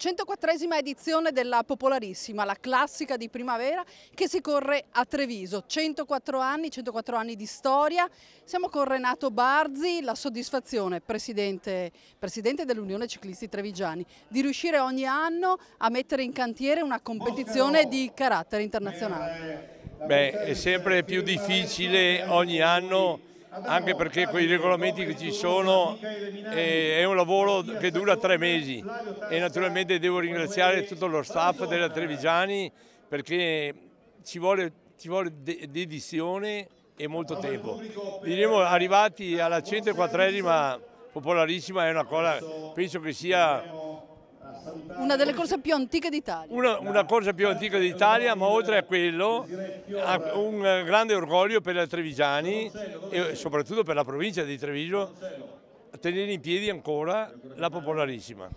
104esima edizione della Popolarissima, la classica di primavera che si corre a Treviso. 104 anni, 104 anni di storia. Siamo con Renato Barzi, la soddisfazione, presidente, presidente dell'Unione Ciclisti Trevigiani, di riuscire ogni anno a mettere in cantiere una competizione di carattere internazionale. Beh, è sempre più difficile ogni anno anche perché con i regolamenti che ci sono eh, è un lavoro che dura tre mesi e naturalmente devo ringraziare tutto lo staff della Trevigiani perché ci vuole, ci vuole dedizione e molto tempo. Diremo arrivati alla 104esima popolarissima è una cosa, penso che sia una delle corse più antiche d'Italia. Una, una, corsa più antica d'Italia, ma oltre a quello ha un grande orgoglio per i trevigiani e soprattutto per la provincia di Treviso tenere in piedi ancora la popolarissima.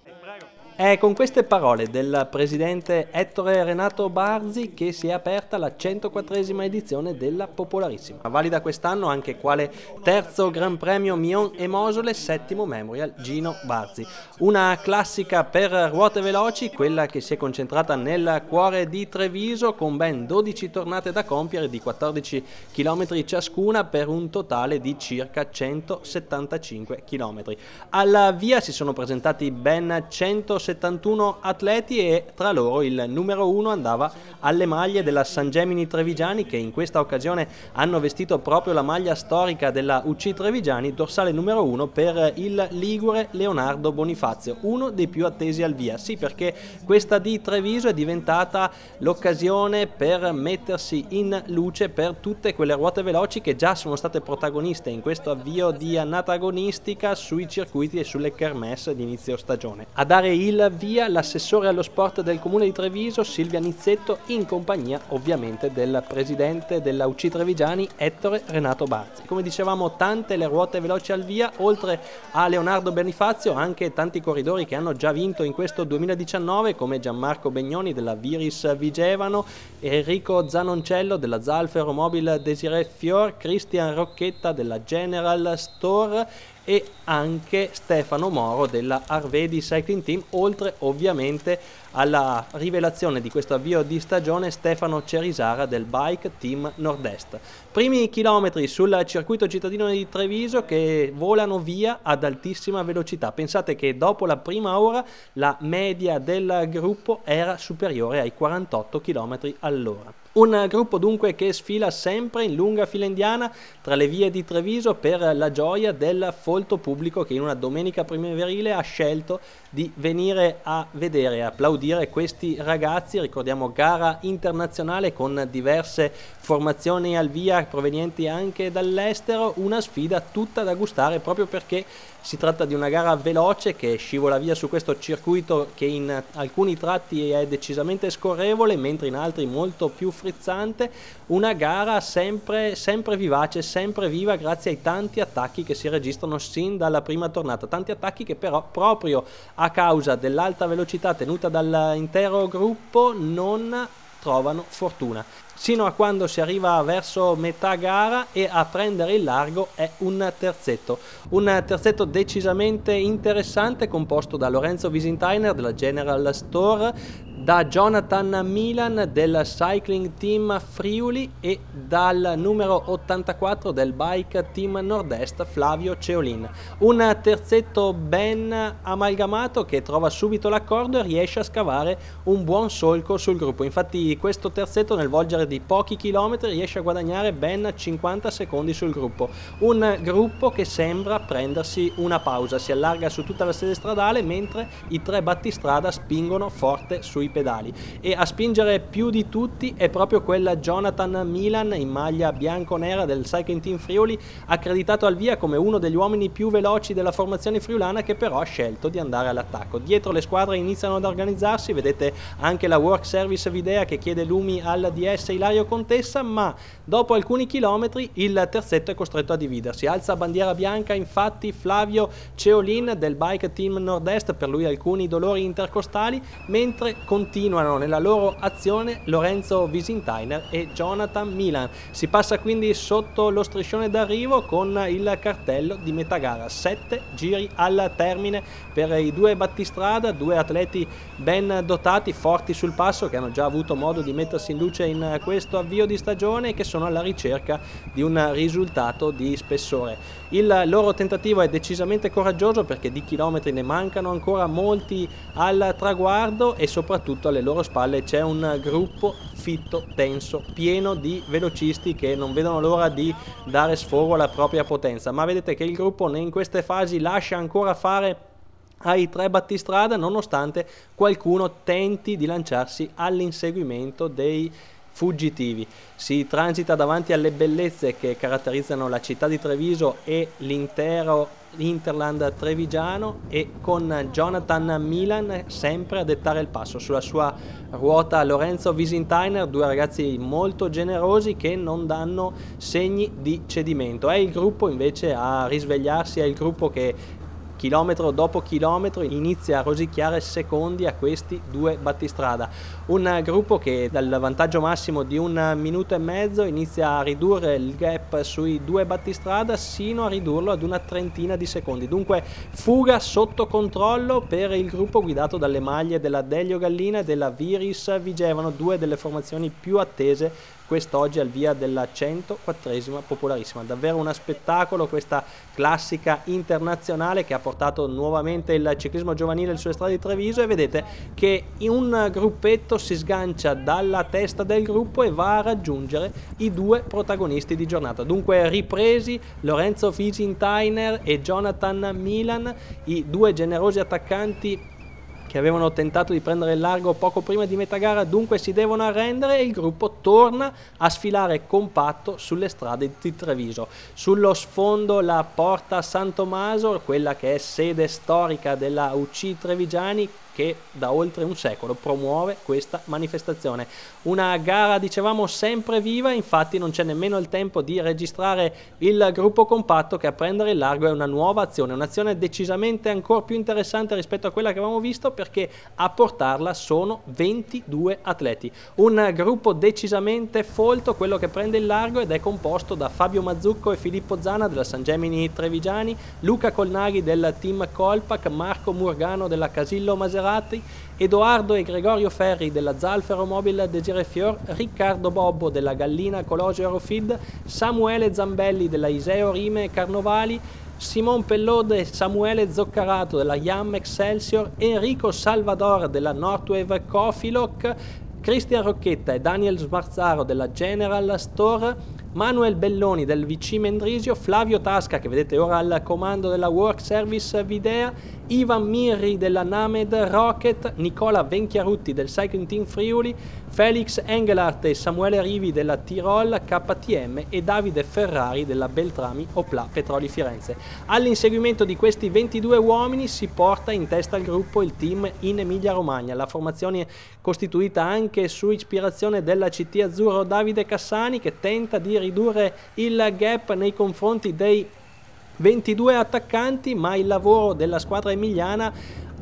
È con queste parole del presidente Ettore Renato Barzi che si è aperta la 104esima edizione della Popolarissima. Valida quest'anno anche quale terzo Gran Premio Mion e Mosole, settimo Memorial Gino Barzi. Una classica per ruote veloci, quella che si è concentrata nel cuore di Treviso con ben 12 tornate da compiere di 14 km ciascuna per un totale di circa 175 km. Alla via si sono presentati ben 100 71 atleti e tra loro il numero uno andava alle maglie della San Gemini Trevigiani che in questa occasione hanno vestito proprio la maglia storica della UC Trevigiani, dorsale numero uno per il Ligure Leonardo Bonifazio, uno dei più attesi al via. Sì, perché questa di Treviso è diventata l'occasione per mettersi in luce per tutte quelle ruote veloci che già sono state protagoniste in questo avvio di annata agonistica sui circuiti e sulle kermesse di inizio stagione. A dare il il via l'assessore allo sport del comune di Treviso Silvia Nizzetto in compagnia ovviamente del presidente della UC Trevigiani Ettore Renato Barzi. Come dicevamo tante le ruote veloci al via, oltre a Leonardo Bernifazio anche tanti corridori che hanno già vinto in questo 2019 come Gianmarco Begnoni della Viris Vigevano, Enrico Zanoncello della Zalfero Mobile Desiree Fior, Cristian Rocchetta della General Store e anche Stefano Moro della Arvedi Cycling Team, oltre ovviamente alla rivelazione di questo avvio di stagione Stefano Cerisara del Bike Team Nord-Est. Primi chilometri sul circuito cittadino di Treviso che volano via ad altissima velocità. Pensate che dopo la prima ora la media del gruppo era superiore ai 48 km all'ora. Un gruppo dunque che sfila sempre in lunga fila indiana tra le vie di Treviso per la gioia del folto pubblico che in una domenica primaverile ha scelto di venire a vedere e applaudire questi ragazzi. Ricordiamo gara internazionale con diverse formazioni al via provenienti anche dall'estero, una sfida tutta da gustare proprio perché si tratta di una gara veloce che scivola via su questo circuito che in alcuni tratti è decisamente scorrevole, mentre in altri molto più frizzante. Una gara sempre, sempre vivace, sempre viva grazie ai tanti attacchi che si registrano sin dalla prima tornata. Tanti attacchi che però proprio a causa dell'alta velocità tenuta dall'intero gruppo non trovano fortuna sino a quando si arriva verso metà gara e a prendere il largo è un terzetto. Un terzetto decisamente interessante composto da Lorenzo Visintainer della General Store, da Jonathan Milan del Cycling Team Friuli e dal numero 84 del Bike Team Nord-Est Flavio Ceolin. Un terzetto ben amalgamato che trova subito l'accordo e riesce a scavare un buon solco sul gruppo. Infatti questo terzetto nel volgere di pochi chilometri riesce a guadagnare ben 50 secondi sul gruppo. Un gruppo che sembra prendersi una pausa, si allarga su tutta la sede stradale mentre i tre battistrada spingono forte sui pedali e a spingere più di tutti è proprio quella Jonathan Milan in maglia bianco-nera del Cycling Team Friuli accreditato al via come uno degli uomini più veloci della formazione friulana che però ha scelto di andare all'attacco. Dietro le squadre iniziano ad organizzarsi, vedete anche la Work Service Videa che chiede lumi al DS Ilario Contessa, ma dopo alcuni chilometri il terzetto è costretto a dividersi. Alza bandiera bianca infatti Flavio Ceolin del Bike Team Nord-Est, per lui alcuni dolori intercostali, mentre continua continuano nella loro azione Lorenzo Visintainer e Jonathan Milan. Si passa quindi sotto lo striscione d'arrivo con il cartello di metà gara, sette giri al termine per i due battistrada, due atleti ben dotati, forti sul passo che hanno già avuto modo di mettersi in luce in questo avvio di stagione e che sono alla ricerca di un risultato di spessore. Il loro tentativo è decisamente coraggioso perché di chilometri ne mancano ancora molti al traguardo e soprattutto alle loro spalle c'è un gruppo fitto, tenso, pieno di velocisti che non vedono l'ora di dare sfogo alla propria potenza. Ma vedete che il gruppo in queste fasi lascia ancora fare ai tre battistrada nonostante qualcuno tenti di lanciarsi all'inseguimento dei fuggitivi. Si transita davanti alle bellezze che caratterizzano la città di Treviso e l'intero Interland trevigiano e con Jonathan Milan sempre a dettare il passo sulla sua ruota Lorenzo Visintainer, due ragazzi molto generosi che non danno segni di cedimento. È il gruppo invece a risvegliarsi, è il gruppo che chilometro dopo chilometro inizia a rosicchiare secondi a questi due battistrada. Un gruppo che dal vantaggio massimo di un minuto e mezzo inizia a ridurre il gap sui due battistrada sino a ridurlo ad una trentina di secondi. Dunque fuga sotto controllo per il gruppo guidato dalle maglie della Delio Gallina e della Viris Vigevano, due delle formazioni più attese quest'oggi al via della 104esima popolarissima. Davvero un spettacolo questa classica internazionale che ha portato nuovamente il ciclismo giovanile sulle strade di Treviso e vedete che un gruppetto si sgancia dalla testa del gruppo e va a raggiungere i due protagonisti di giornata. Dunque ripresi Lorenzo Fisintainer e Jonathan Milan, i due generosi attaccanti che avevano tentato di prendere il largo poco prima di metà gara, dunque si devono arrendere e il gruppo torna a sfilare compatto sulle strade di Treviso. Sullo sfondo la porta San Tommaso, quella che è sede storica della UC Trevigiani, che da oltre un secolo promuove questa manifestazione. Una gara, dicevamo, sempre viva, infatti non c'è nemmeno il tempo di registrare il gruppo compatto che a prendere il largo è una nuova azione, un'azione decisamente ancora più interessante rispetto a quella che avevamo visto perché a portarla sono 22 atleti. Un gruppo decisamente folto, quello che prende il largo ed è composto da Fabio Mazzucco e Filippo Zana della San Gemini Trevigiani, Luca Colnaghi del team Colpac, Marco Murgano della Casillo Maserati, Maserati, Edoardo e Gregorio Ferri della Zalfero Mobile Desire Fior, Riccardo Bobbo della Gallina Colosio Aerofid, Samuele Zambelli della Iseo Rime Carnovali, Simon Pellode e Samuele Zoccarato della Yam Excelsior, Enrico Salvador della Northwave Cofiloc, Cristian Rocchetta e Daniel Smarzaro della General Store, Manuel Belloni del VC Mendrisio, Flavio Tasca che vedete ora al comando della Work Service Videa, Ivan Mirri della Named Rocket, Nicola Venchiarutti del Cycling Team Friuli, Felix Engelhardt e Samuele Rivi della Tirol KTM e Davide Ferrari della Beltrami Opla Petroli Firenze. All'inseguimento di questi 22 uomini si porta in testa al gruppo il team in Emilia Romagna, la formazione costituita anche su ispirazione della CT Azzurro Davide Cassani che tenta di ridurre il gap nei confronti dei 22 attaccanti, ma il lavoro della squadra emiliana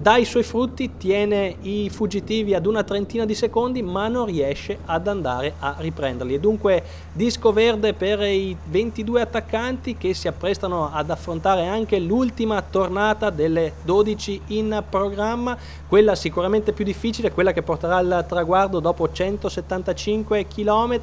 dà i suoi frutti, tiene i fuggitivi ad una trentina di secondi, ma non riesce ad andare a riprenderli. E dunque disco verde per i 22 attaccanti che si apprestano ad affrontare anche l'ultima tornata delle 12 in programma, quella sicuramente più difficile, quella che porterà al traguardo dopo 175 km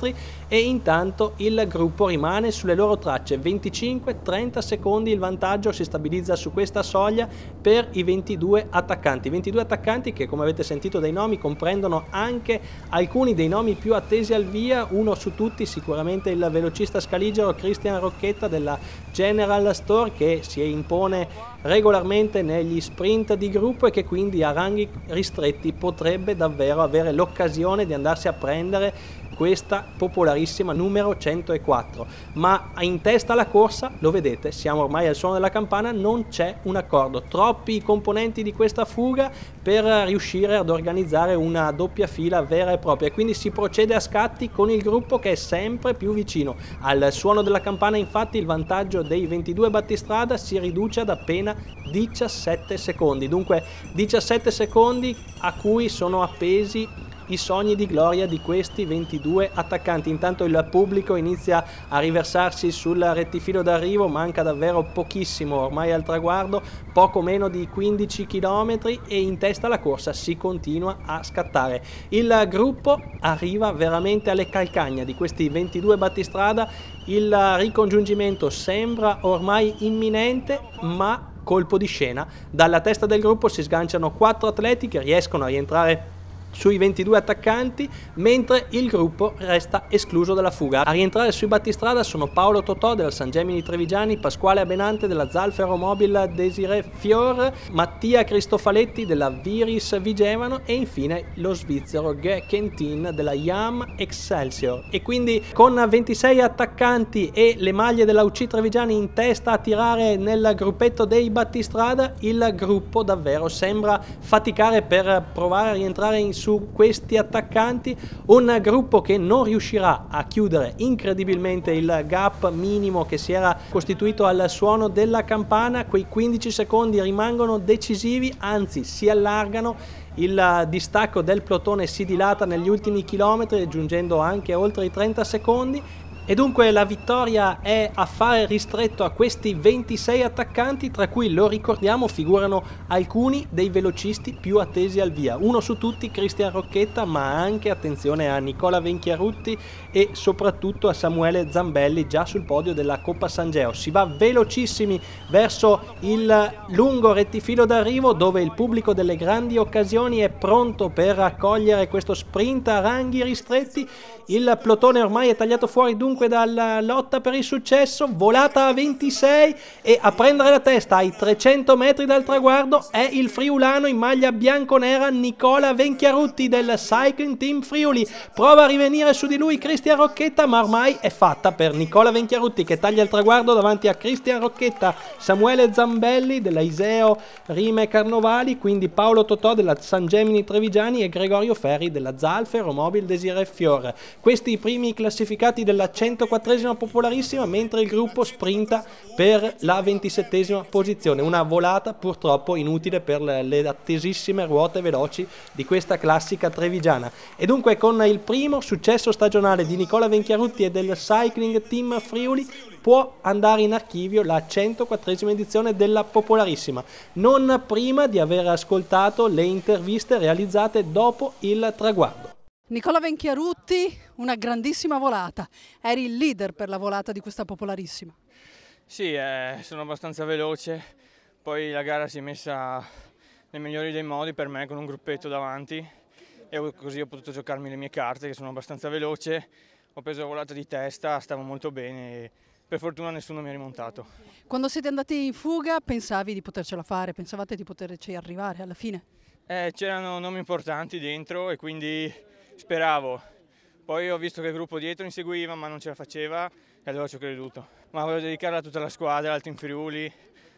e intanto il gruppo rimane sulle loro tracce, 25-30 secondi il vantaggio si stabilizza su questa soglia per i 22 attaccanti attaccanti, 22 attaccanti che come avete sentito dai nomi comprendono anche alcuni dei nomi più attesi al via, uno su tutti sicuramente il velocista scaligero Cristian Rocchetta della General Store che si impone regolarmente negli sprint di gruppo e che quindi a ranghi ristretti potrebbe davvero avere l'occasione di andarsi a prendere questa popolarissima numero 104 ma in testa alla corsa lo vedete siamo ormai al suono della campana non c'è un accordo. Troppi componenti di questa fuga per riuscire ad organizzare una doppia fila vera e propria. Quindi si procede a scatti con il gruppo che è sempre più vicino. Al suono della campana infatti il vantaggio dei 22 battistrada si riduce ad appena appena 17 secondi. Dunque 17 secondi a cui sono appesi i sogni di gloria di questi 22 attaccanti. Intanto il pubblico inizia a riversarsi sul rettifilo d'arrivo, manca davvero pochissimo ormai al traguardo, poco meno di 15 km e in testa alla corsa si continua a scattare. Il gruppo arriva veramente alle calcagna di questi 22 battistrada, il ricongiungimento sembra ormai imminente, ma colpo di scena. Dalla testa del gruppo si sganciano quattro atleti che riescono a rientrare sui 22 attaccanti, mentre il gruppo resta escluso dalla fuga. A rientrare sui battistrada sono Paolo Totò della San Gemini Trevigiani, Pasquale Abenante della Zalfero Mobile Desiree Fior, Mattia Cristofaletti della Viris Vigevano e infine lo svizzero Ge Kentin della Yam Excelsior. E quindi con 26 attaccanti e le maglie della UC Trevigiani in testa a tirare nel gruppetto dei battistrada, il gruppo davvero sembra faticare per provare a rientrare in su questi attaccanti, un gruppo che non riuscirà a chiudere incredibilmente il gap minimo che si era costituito al suono della campana, quei 15 secondi rimangono decisivi, anzi si allargano. Il distacco del plotone si dilata negli ultimi chilometri giungendo anche oltre i 30 secondi e dunque la vittoria è affare ristretto a questi 26 attaccanti, tra cui, lo ricordiamo, figurano alcuni dei velocisti più attesi al via. Uno su tutti Cristian Rocchetta, ma anche attenzione a Nicola Venchiarutti e soprattutto a Samuele Zambelli già sul podio della Coppa San Geo. Si va velocissimi verso il lungo rettifilo d'arrivo dove il pubblico delle grandi occasioni è pronto per accogliere questo sprint a ranghi ristretti. Il plotone ormai è tagliato fuori dunque dunque dalla lotta per il successo, volata a 26 e a prendere la testa ai 300 metri dal traguardo è il friulano in maglia bianco-nera Nicola Venchiarutti del Cycling Team Friuli. Prova a rivenire su di lui Cristian Rocchetta, ma ormai è fatta per Nicola Venchiarutti che taglia il traguardo davanti a Cristian Rocchetta, Samuele Zambelli della Iseo Rime Carnovali, quindi Paolo Totò della San Gemini Trevigiani e Gregorio Ferri della Zalfero Mobile Desire Fiore. Questi i primi classificati della 104esima popolarissima, mentre il gruppo sprinta per la 27esima posizione. Una volata purtroppo inutile per le attesissime ruote veloci di questa classica trevigiana. E dunque con il primo successo stagionale di Nicola Venchiarutti e del Cycling Team Friuli può andare in archivio la 104esima edizione della Popolarissima, non prima di aver ascoltato le interviste realizzate dopo il traguardo. Nicola Venchiarutti, una grandissima volata. Eri il leader per la volata di questa popolarissima. Sì, eh, sono abbastanza veloce. Poi la gara si è messa nei migliori dei modi per me con un gruppetto davanti e così ho potuto giocarmi le mie carte che sono abbastanza veloce. Ho preso la volata di testa, stavo molto bene e per fortuna nessuno mi ha rimontato. Quando siete andati in fuga pensavi di potercela fare, pensavate di poterci arrivare alla fine? Eh, c'erano nomi importanti dentro e quindi speravo. Poi ho visto che il gruppo dietro inseguiva ma non ce la faceva e allora ci ho creduto. Ma voglio dedicarla a tutta la squadra, al team Friuli,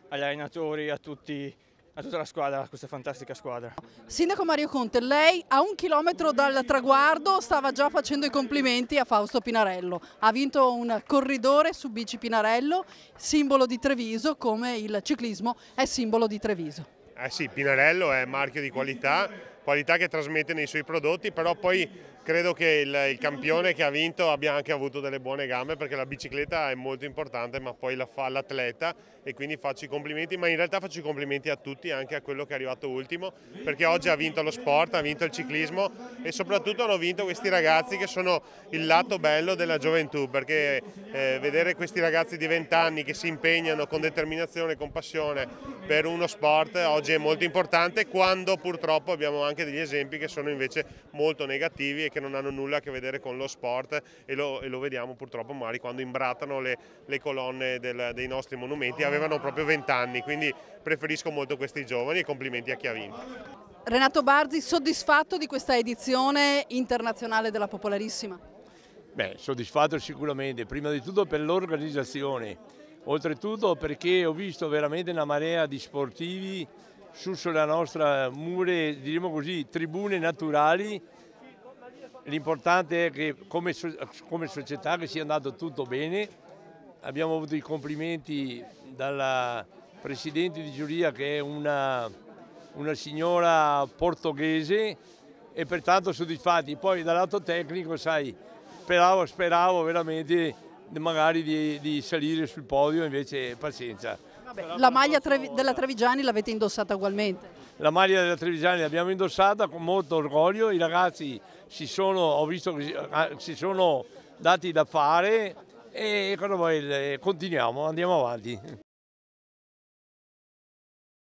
agli allenatori, a, tutti, a tutta la squadra, a questa fantastica squadra. Sindaco Mario Conte, lei a un chilometro dal traguardo stava già facendo i complimenti a Fausto Pinarello. Ha vinto un corridore su bici Pinarello, simbolo di Treviso, come il ciclismo è simbolo di Treviso. Eh sì, Pinarello è marchio di qualità, qualità che trasmette nei suoi prodotti, però poi credo che il, il, campione che ha vinto abbia anche avuto delle buone gambe perché la bicicletta è molto importante ma poi la fa l'atleta e quindi faccio i complimenti, ma in realtà faccio i complimenti a tutti, anche a quello che è arrivato ultimo, perché oggi ha vinto lo sport, ha vinto il ciclismo e soprattutto hanno vinto questi ragazzi che sono il lato bello della gioventù, perché eh, vedere questi ragazzi di 20 anni che si impegnano con determinazione con passione per uno sport oggi è molto importante quando purtroppo abbiamo anche degli esempi che sono invece molto negativi e che non hanno nulla a che vedere con lo sport e lo, e lo vediamo purtroppo magari quando imbrattano le, le colonne del, dei nostri monumenti, avevano proprio 20 anni, quindi preferisco molto questi giovani e complimenti a chi ha vinto. Renato Barzi, soddisfatto di questa edizione internazionale della Popolarissima? Beh, soddisfatto sicuramente, prima di tutto per l'organizzazione, oltretutto perché ho visto veramente una marea di sportivi su sulla nostra mure, diremo così, tribune naturali L'importante è che come, come, società che sia andato tutto bene, abbiamo avuto i complimenti dalla presidente di giuria che è una, una signora portoghese e pertanto soddisfatti. Poi dal lato tecnico, sai, speravo, speravo veramente magari di, di salire sul podio, invece pazienza. Vabbè, la maglia della Trevigiani l'avete indossata ugualmente? La maglia della Trevigiani l'abbiamo indossata con molto orgoglio, i ragazzi si sono, ho visto che si sono dati da fare e continuiamo, andiamo avanti.